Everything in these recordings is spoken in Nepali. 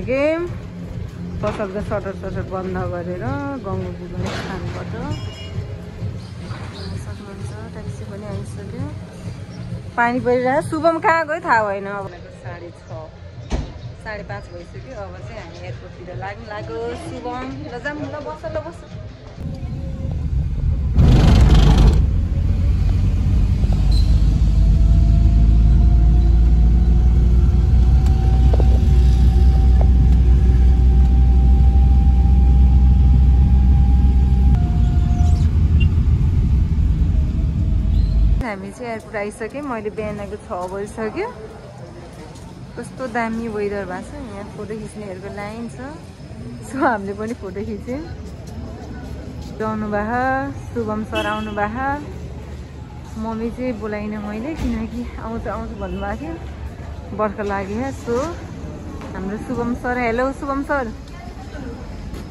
भइसकेँ पसलको सटर सटर बन्द गरेर गाउँको पुग्ने स्थानबाट सक्नुहुन्छ ट्याक्सी पनि आइसक्यो। पानी परिरहेको शुभम कहाँ गयो थाहा भएन अब। साढे छ। साढे पाँच भइसक्यो। अब चाहिँ हामी एयरपोर्टतिर लाग्नु लाग्यो शुभम ल जाऊँ ल बस ल बस हामी चाहिँ एयरपोर्ट आइसक्यौँ मैले बिहान आएको छ बजिसक्यो। कस्तो दामी वेदर भएको छ। यहाँ फोटो खिच्नेहरूको लाइन छ। सो हामीले पनि फोटो खिच्यौँ। आउनु भए शुभम सर आउनु भए। मम्मी चाहिँ बोलाइनँ मैले किनकि आउँछ आउँछ भन्नुभएको थियो। बर्खा लाग्यो सो हाम्रो Shubham sir hello Shubham sir.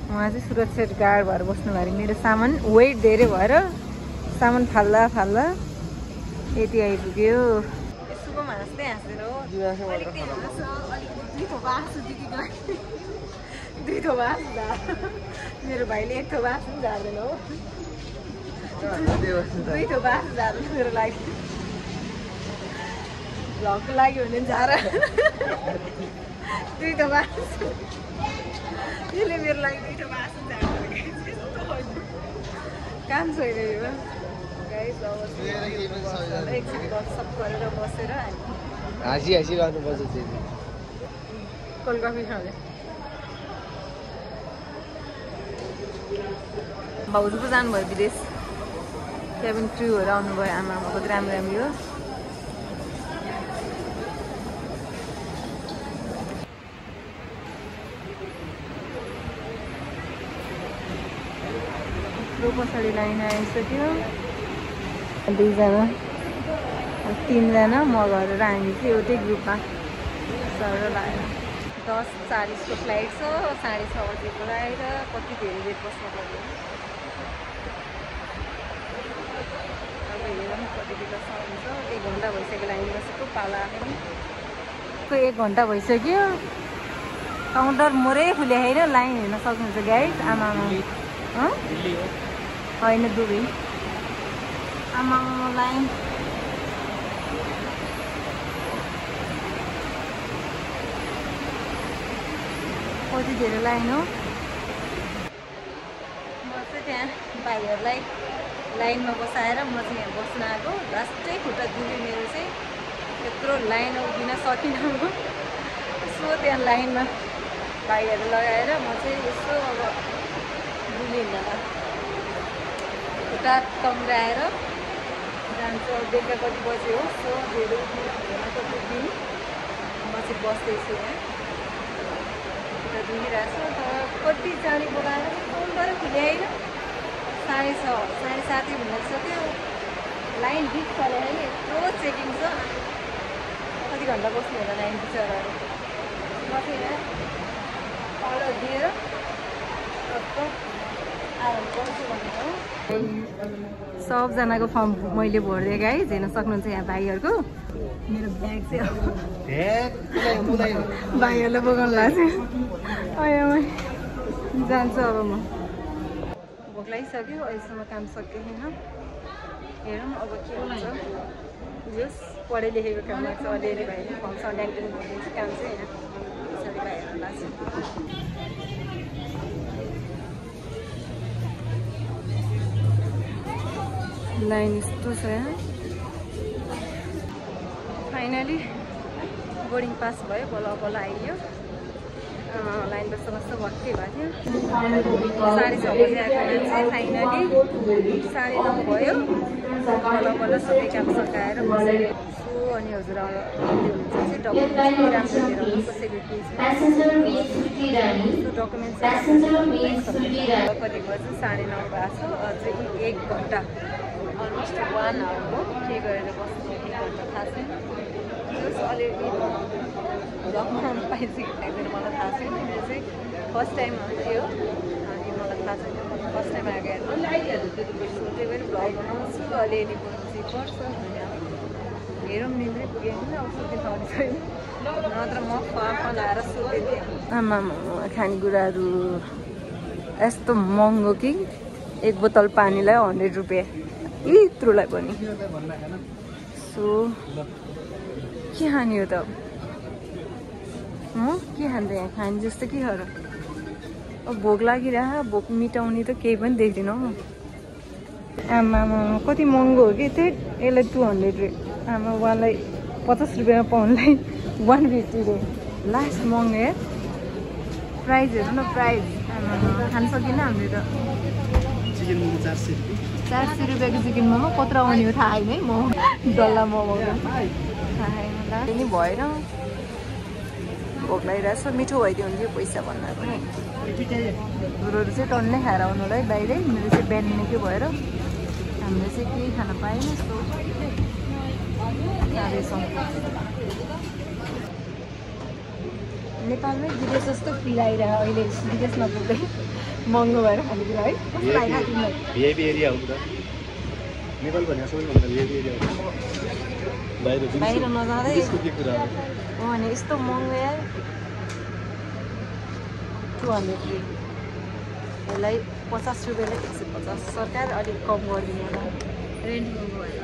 उहाँ चाहिँ सुरक्षा गार्ड भएर बस्नु भयो अरे। मेरो सामान वेट धेरै भएर सामान फाल्दा फाल्दा यति आइपुग्यो हाँस्दै हाँसेर हो अलिकति हाँस अलिक दुई थोपा हाँसु दिदीको लागि दुई थोपा हाँसु झा मेरो भाइले एक थोपा हाँसु पनि झार्दैन हो दुई थोपा हाँसु झार्नु मेरो लागि भ्लगको लागि भने झार दुई थोपा हाँसु यसले मेरो लागि दुई थोपा हाँसु झार्नु काम छैन यो गाइस अब एकछिन गफसप गरेर बसेर हामी हाँसी हाँसी गर्नुपर्छ चाहिँ कोल्ड कफी खाँदै भाउजू पो जानुभयो विदेश त्यहाँ पनि ट्रुहरू आउनुभयो आमा आमाको राम्रो राम्रो हो पछाडि लाइन आइसक्यो दुईजना। तिनजना म गरेर हामी चाहिँ एउटै ग्रुपमा। सर दस चालिसको फ्लाइट छ साढे छ बजेको आएर कति धेरै बेर बस्नु पऱ्यो अब हेरौँ कति बेलासम्म हुन्छ एक घन्टा भइसक्यो लाइन बसेको पाला आएको एक घन्टा भइसक्यो। काउन्टर मोरै खुल्या होइन लाइन हेर्न सक्नुहुन्छ गाइड आमा आमा होइन दुबई। आमा लाइन कति धेरै लाइन हो म चाहिँ त्यहाँ भाइहरूलाई लाइनमा बसाएर म चाहिँ यहाँ बस्न आएको लास्टै खुट्टा दुख्यो मेरो चाहिँ यत्रो लाइन उभिन सकिनँ म यसो त्यहाँ लाइनमा भाइहरू लगाएर म चाहिँ यसो अब बुलिन्न खुट्टा तङ्ग्राएर जान्छु बेलुका कति बजी हो सो धेरै कति दिन म चाहिँ बस्दैछु यहाँ खुट्टा दुखिरहेको छु तर कति चाँडी बोलाएर काउन्टर खुल्याएन साढे छ साढे सातै भइसक्यो लाइन बिच पऱ्यो होइन यत्रो चेकिङ छ कति घन्टा बस्नु होला लाइन बिचराहरू बसेर अर्डर दिएर सबजनाको फर्म मैले भरिदिएको है हेर्न सक्नुहुन्छ यहाँ भाइहरूको। मेरो ब्याग चाहिँ भाइहरूलाई बोकाउनु लाग्छ जान्छु अब म। भोक लागिसक्यो अहिलेसम्म काम सकेको छैन हेरौँ अब के हुन्छ। जस पढे लेखेको काम लाग्छ अलिअलि भाइले फङ्सन एटेन्ड गरिदिन्छ काम चाहिँ भाइहरू लाग्छ लाइन यस्तो छ यहाँ फाइनली बोर्डिङ पास भयो बल्ल बल्ल आइयो। लाइन बस्छ बस्छ भक्कै भएको थियो साढे छ बजी आएको फाइनली साढे नौ भयो। बल्ल बल्ल सबै काम सकाएर बसेर अनि हजुर डकुमेन्ट्स कति बज्यो साढे नौ भएको छ अझै एक घन्टा। अलमोस्ट के गरेर बस्नु थाहा छैन अलिअलि पाइन्छ कि मलाई थाहा छैन मेरो चाहिँ फर्स्ट टाइम थियो अनि मलाई थाहा छैन फर्स्ट टाइम आएको हेर्नु त्यही भएर भ्लग बनाउँछु अलिअलि हेरौँ ठाउँ छैन नत्र आमा खानेकुराहरू यस्तो महँगो कि एक बोतल पानीलाई हन्ड्रेड रुपियाँ। यत्रोलाई पनि सो के खाने हो त? के खान्छ यहाँ खाने जस्तो के खर अब भोक लागिरह भोक मिटाउने त केही पनि देख्दिनँ हौ। आमा कति महँगो हो कि त्यही यसलाई टु हन्ड्रेड रे। आमा उहाँलाई पचास रुपियाँमा पाउनुलाई वान फिफ्टी रे। लास्ट महँगो या प्राइजहरू न प्राइज आमा खान सकिनँ हामीले त। चिकन मोमो चार सय रुपियाँ चार सय रुपियाँको चिकन मोमो कत्रो आउने हो थाहा छैन है म डल्ला छैन नि भएन भोक छ मिठो भइदियो हुन्थ्यो पैसा भन्दा पनि कुरोहरू चाहिँ टन्नै खाएर आउनुलाई बाहिरै मेरो चाहिँ बिहान निकै भएर हामीले चाहिँ केही खान पाएन यस्तो नेपालमै विदेश जस्तो फिल आइरह अहिले विदेश नपुग्दै महँगो भएर खानेकुरा है। कस्तो लागिरहेको तिमीलाई? भिआइपी एरिया हो त नेपाल भनेको सबैभन्दा भिआइपी एरिया हो। बाहिर बाहिर नजाँदै। के कुरा हो। भने यस्तो महँगो टु पचास रुपियाँलाई एक सय पचास। सरकार अलिक कम गरिदिनु होला। रेन्ट महँगो भएर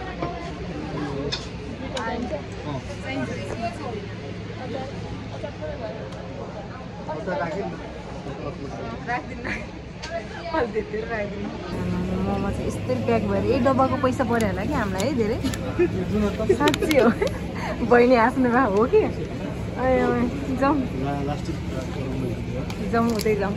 मोमो चाहिँ यस्तै प्याक भएर एक डब्बाको पैसा पऱ्यो होला कि हामीलाई? है धेरै। साँच्ची हो। बहिनी हाँस्नुमा हो कि? जाउँ। जाउँ उतै जाउँ।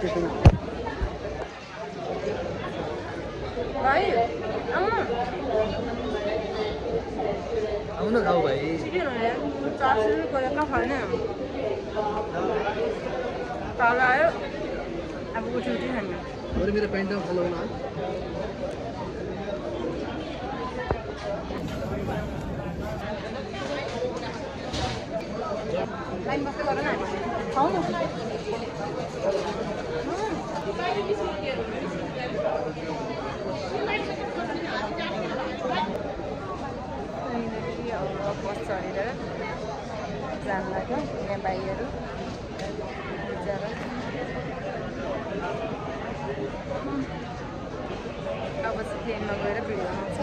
छिटो केटा हो आउनु खाऊ भाइ। कहाँ खाने। तल आयो। अब उठी उठी खाने। अरू मेरो फलाउन लाइन बस्दै गर न। खाऊ न बस चढेर जान लाग्यो यहाँ भाइहरू। अब चाहिँ ट्रेनमा गएर भिडियो बनाउँछ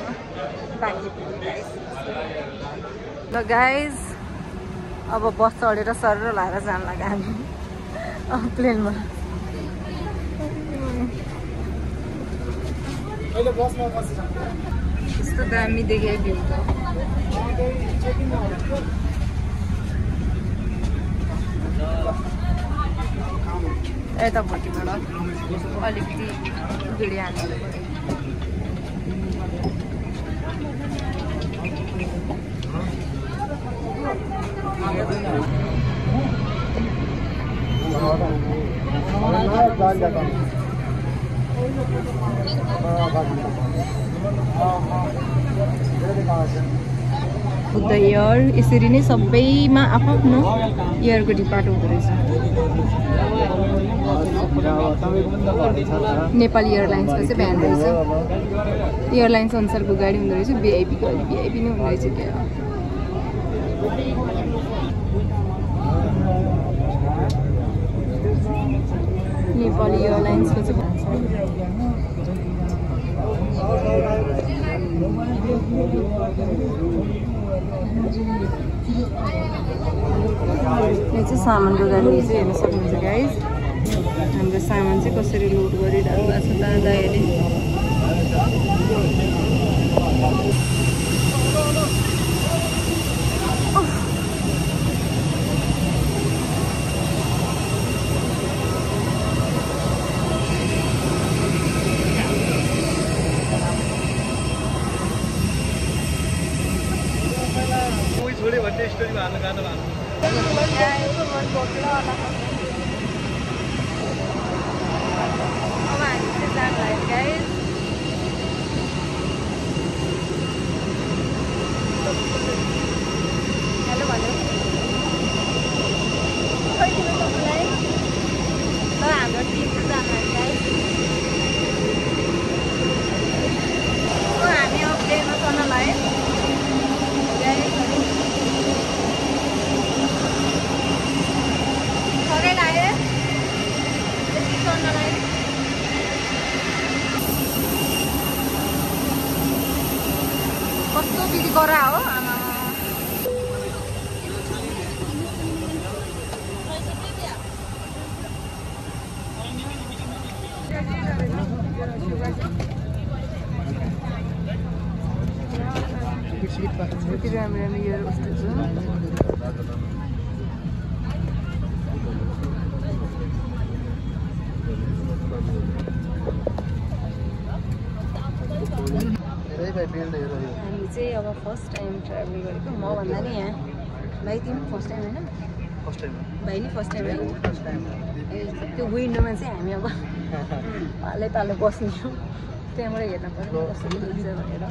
बाँकी ल गाइज अब बस चढेर सर लाएर जान लाग्यो हामी अब प्लेनमा। यस्तो दामी देखेँ भ्यू त यतापट्टिबाट अलिकति भिडियो हाल्नु पऱ्यो बुद्ध इयर यसरी नै सबैमा आफ्नो इयरको डिपार्ट हुँदो रहेछ। नेपाली एयरलाइन्सको चाहिँ भ्यान रहेछ। एयरलाइन्स अनुसारको गाडी हुँदो रहेछ भिआइपीको भिआइपी नै हुँदो रहेछ क्या? नेपाली एयरलाइन्सको चाहिँ यो चाहिँ सामानको गाडी चाहिँ हेर्न सक्नुहुन्छ गाइज हाम्रो सामान चाहिँ कसरी लोड गरिरहेको भएको छ दादा छोड्यो भन्ने स्टोरीमा हाल्नु गानो हाल्नु अब हामी चाहिँ जानु लाग्यो guys। गरा हो आमा कति राम्रो राम्रो यो कस्तो छ हामी चाहिँ अब फर्स्ट टाइम ट्राभल गरेको मभन्दा नि यहाँ भाइ तिमी फर्स्ट टाइम होइन भाइ नि फर्स्ट टाइम है ए, त्यो विन्डोमा चाहिँ हामी अब पालै पालो बस्नेछौँ त्यहाँबाट हेर्न पऱ्यो कस्तो देखिन्छ भनेर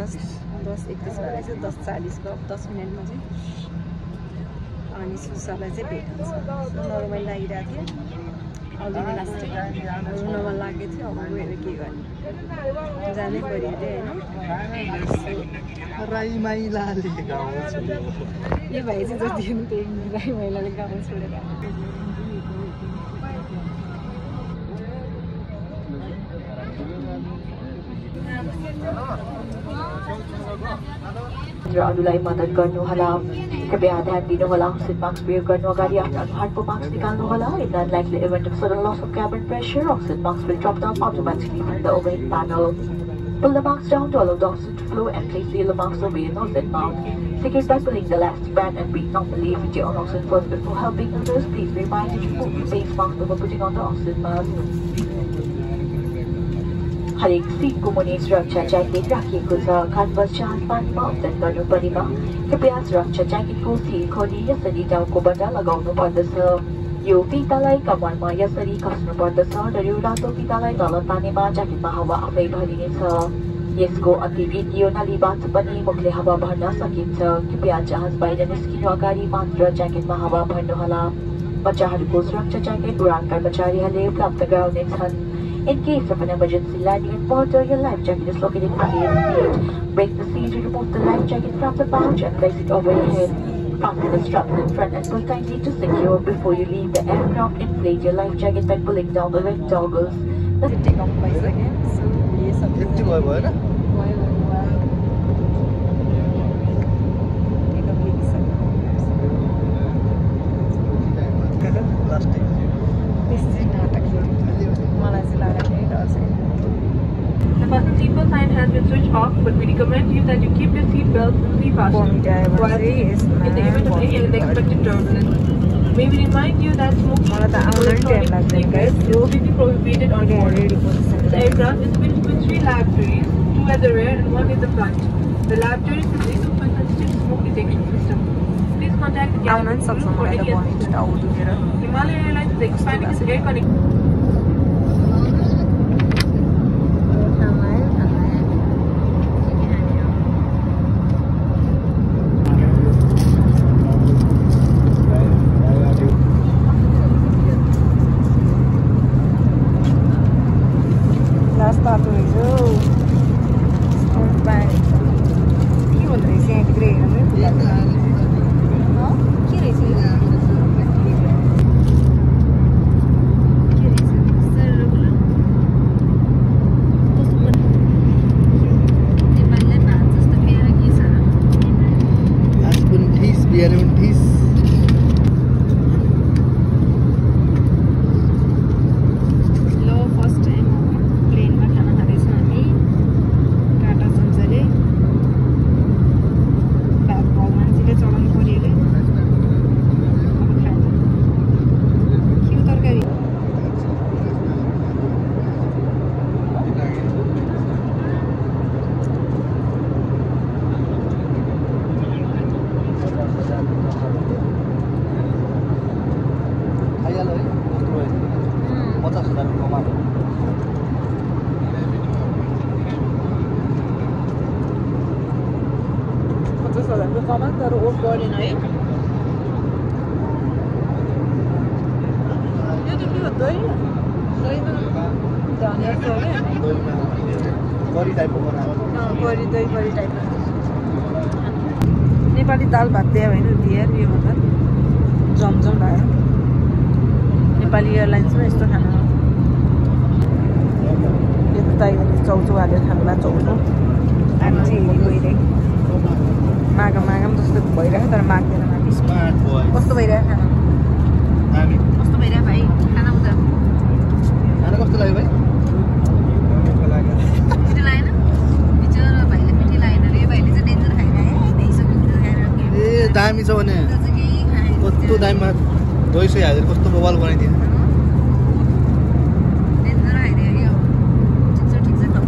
दस दस एकतिस रहेछ दस चालिसको दस मिनटमा चाहिँ अनि सुसालाई चाहिँ भेटिन्छ नर्मल लागिरहेको थियो। अघि लास्ट रुनमा लागेको थियो। अब गएर के गर्ने? जानै पऱ्यो अरे होइन। राई यो भाइ चाहिँ जति राई महिलाले गाउँ छोडेर हजुरहरूलाई मद्दत गर्नुहोला कृपया ध्यान दिनुहोला अक्सिजन मास्क प्रयोग गर्नु अगाडि आफ्नो अनुहारको mask निकाल्नुहोला in the unlikely event of sudden loss of cabin pressure oxygen mask will drop down automatically from the overhead panel pull the mask down to allow the oxygen to flow and place the yellow mask over your nose and mouth secure by pulling the elastic band and breathe normally with your own oxygen first before helping others please be reminded to remove the face mask before putting on the oxygen mask हरेक सिटको मुनि सुरक्षा ज्याकेट राखिएको छ। खानबस जहाज पानीमा अवतरण गर्नु परेमा कृपया सुरक्षा ज्याकेटको सिल खोली यसरी टाउकोबाट लगाउनु पर्दछ। यो फितालाई कमरमा यसरी कस्नु पर्दछ। र यो रातो फितालाई तल तानेमा ज्याकेटमा हावा आफै भरिनेछ। यसको अतिरिक्त यो नलीबाट पनि मुखले हावा भर्न सकिन्छ। कृपया जहाज बाहिर निस्किनु अगाडि मात्र ज्याकेटमा हावा भर्नुहोला। बच्चाहरूको सुरक्षा ज्याकेट उडान कर्मचारीहरूले प्राप्त गराउनेछन्। In case of an emergency landing in water, your life jacket is located under your seat. Break the seat, remove the life jacket from the pouch and place it over your head. Fasten the straps in front and pull tightly to secure before you leave the aircraft. Inflate your life jacket by pulling down the red toggles. The take off second. So, yes, as Ilara did. The button seatbelt sign has been switched off, but we recommend you that you keep your seatbelt fully fastened while in the event of any unexpected turbulence. May we remind you that smoking electronic cigarettes will be prohibited on board. The aircraft is built with three laboratories, two at the rear and one in the front. The laboratory is equipped with strict smoke detection system. Please contact the crew for any assistance. Himalayan Airlines is expanding its air connectivity. Nepali दाल भात दियो होइन दिएर यो मतलब जमजम भयो नेपाली एयरलाइन्समा यस्तो खाना यो त ताइवानी चाउचाउ हालेर खानुलाई चाउचाउ हामी चाहिँ हेरी गइरहेको माग माग जस्तो भइरहेको तर माग्दैन बोय कस्तो भइरहेको खाना कस्तो भइरहेको भाइ खाना उता खाना कस्तो लाग्यो भाइ? ए दामी छ भने कस्तो दामीमा दुई सय हालेर कस्तो बवाल बनाइदियो डेन्जर खाइरह्यो ठिक छ ठिक छ खाऊ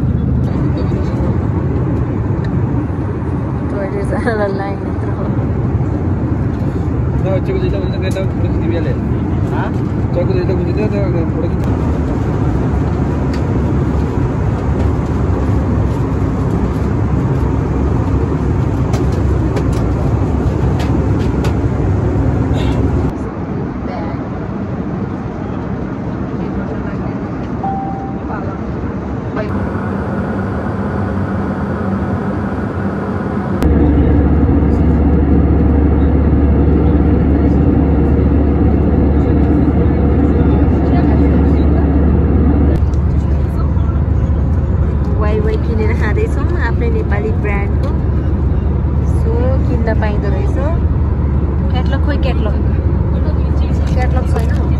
टोइलेट जान लाइन भित्र हो चौको जिल्ला हुन्छ त्यता फोटो खिच्ने बिहाले चौको जिल्ला हुन्छ त्यता फोटो खिच्ने वाइ किनेर खाँदैछौँ आफ्नै नेपाली ब्रान्डको। सो किन्दा पाइँदो रहेछ। क्याटलग खोइ क्याटलग क्याटलग छैन होइन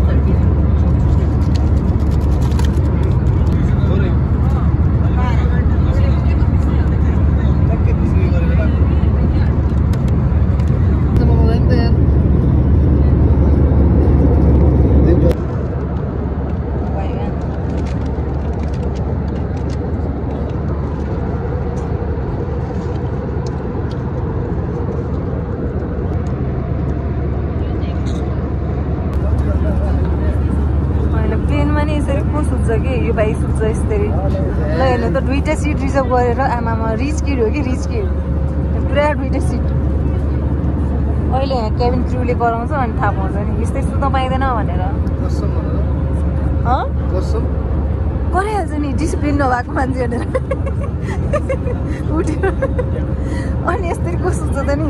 प्लेनमा नि यसरी को सुत्छ कि यो भाइ सुत्छ यसरी ल हेर्नु त दुइटा सिट रिजर्भ गरेर आमामा रिच किड हो कि रिच किड पुरा दुइटा सिट अहिले यहाँ क्याबिन क्रुले कराउँछ अनि थाहा पाउँछ नि। यस्तै सुत्न पाइँदैन भनेर। कराइहाल्छ नि डिसिप्लिन नभएको मान्छे भनेर। उठ्यो। अनि यसरी को सुत्छ त नि।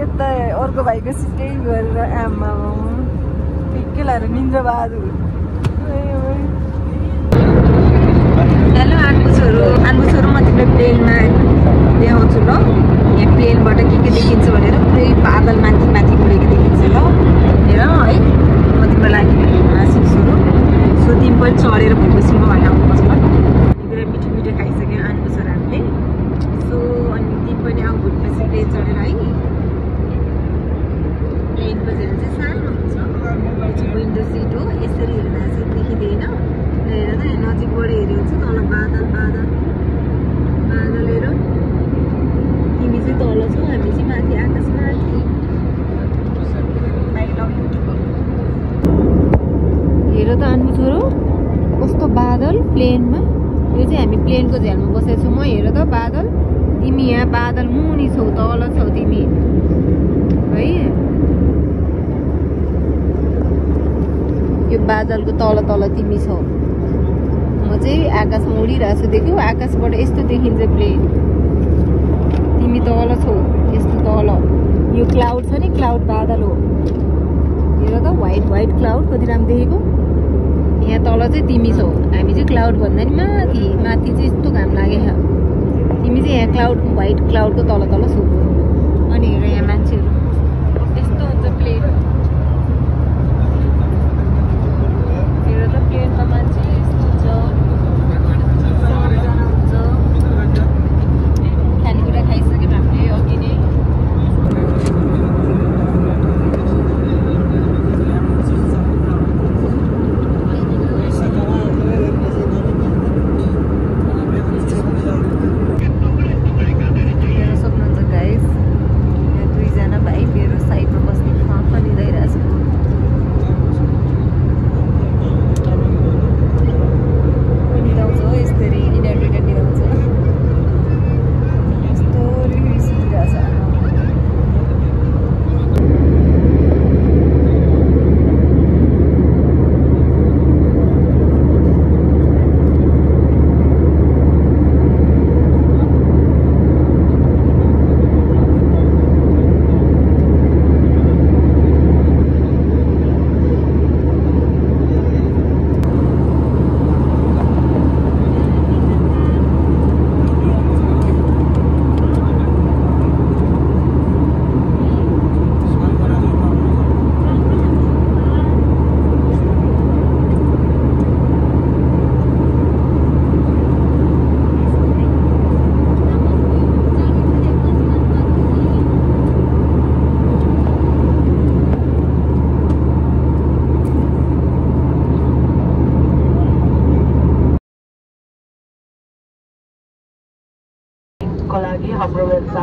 यता अर्को भाइको सिटै गरेर आमा ठिकै लगाएर निन्द्रा बहादुर। हेलो आनको छोरो छोरो म तिम्रो प्लेनमा देखाउँछु ल यहाँ प्लेनबाट के के देखिन्छ भनेर पुरै बादल माथि माथि उडेको देखिन्छ ल। हेर है म तिम्रो लागि सो तिमी पनि चढेर भोलिपर्सि म भाइ आउनुपर्छ ल पुरा मिठो मिठो खाइसक्यो आनको छोरो हामीले सो अनि तिमी पनि आऊ भोलिपर्सि प्लेन चढेर है प्लेनको झेल चाहिँ सानो हुन्छ यो चाहिँ विन्डो सिट हो यसरी हेर्दा चाहिँ देखिँदैन हेर त नजिकबाट हेऱ्यो भने चाहिँ तल बादल बादल बादल हेर तिमी चाहिँ तल छौ हामी चाहिँ माथि आकाश माथि हेर त आन्नु छोरो कस्तो बादल प्लेनमा यो चाहिँ हामी प्लेनको झ्यालमा बसेको छौँ म हेर त बादल तिमी यहाँ बादल मुनि छौ तल छौ तिमी है बादलको तल तल तिमी छौ। म चाहिँ आकाशमा उडिरहेको छु। देख्यौ आकाशबाट यस्तो देखिन्छ प्लेन तिमी तल छौ यस्तो तल। यो क्लाउड छ नि क्लाउड बादल हो। हेर त व्हाइट व्हाइट क्लाउड कति राम्रो देखेको। यहाँ तल चाहिँ तिमी छौ। हामी चाहिँ क्लाउड भन्दा नि माथि माथि चाहिँ यस्तो घाम लागेको तिमी चाहिँ यहाँ क्लाउड व्हाइट क्लाउडको तल तल छौ।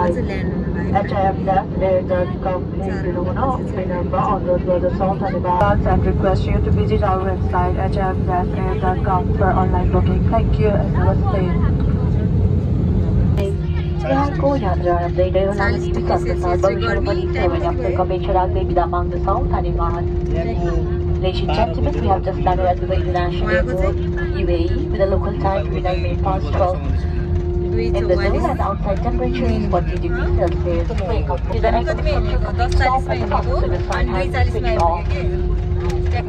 हाम्रो वेबसाइट चाहिँ ल्यान्ड हुनु लाग्यो HIF-air.com लेखिदिनु हुन विनम्र अनुरोध गर्दछौँ धन्यवाद and request you to visit our website hif-air.com for online booking. Thank you and namaste. यहाँको यात्रा राम्रै गयो होला भनी विश्वास साथ भविष्यमा पनि सेवा अवसरको अपेक्षा राख्दै बिदा माग्दछौँ धन्यवाद Ladies and gentlemen, we have just landed at Dubai International Airport, UAE, with a local time to be 9 minutes past 12 दुई in the Netherlands, outside temperature is 40 degrees Celsius. Wake up to stop off.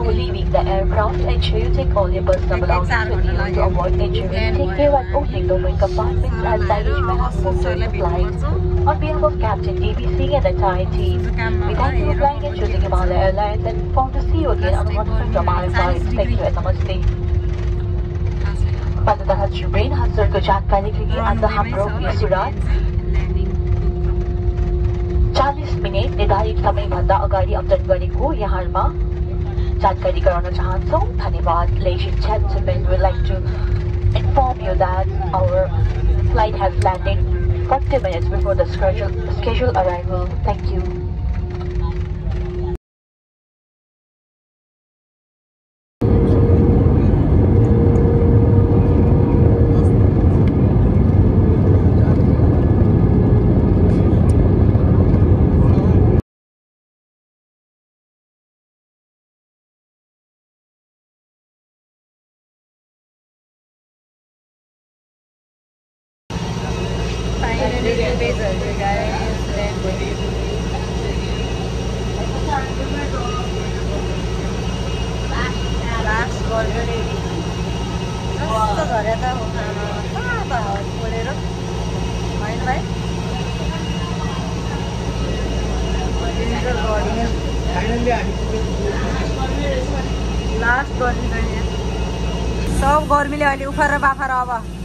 Leaving the aircraft, ensure you take all your personal belongings to avoid injury. Take care opening the wing compartments as baggage may have moved during the flight. On behalf of Captain DBC and the entire team, we thank you for flying and choosing Himalaya Airlines and hope to see you again on one flight from IFR. Thank you and namaste. पन्ततः जुब्रेन हजुरको जानकारीको लागि आज हाम्रो यो उडान चालिस मिनट निर्धारित समयभन्दा अगाडि अवतरण गरेको यहाँमा जानकारी गराउन चाहन्छौँ धन्यवाद Ladies and gentlemen, we'd like to inform you that our flight has landed 40 minutes before the schedule, scheduled arrival. Thank you. होइन भाइ लास्ट गर्मी सब गर्मीले अहिले उफार बाफार अब